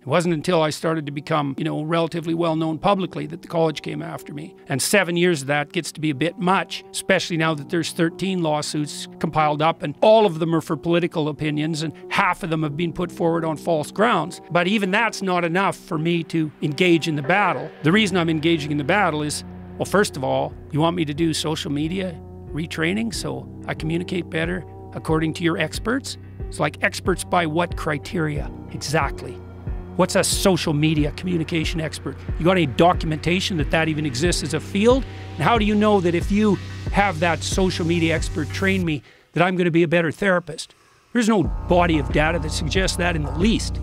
It wasn't until I started to become, you know, relatively well known publicly that the college came after me. And seven years of that gets to be a bit much, especially now that there's 13 lawsuits compiled up, and all of them are for political opinions, and half of them have been put forward on false grounds. But even that's not enough for me to engage in the battle. The reason I'm engaging in the battle is, well, first of all, you want me to do social media retraining so I communicate better according to your experts? It's like experts by what criteria exactly? What's a social media communication expert? You got any documentation that that even exists as a field? And how do you know that if you have that social media expert train me, that I'm going to be a better therapist? There's no body of data that suggests that in the least.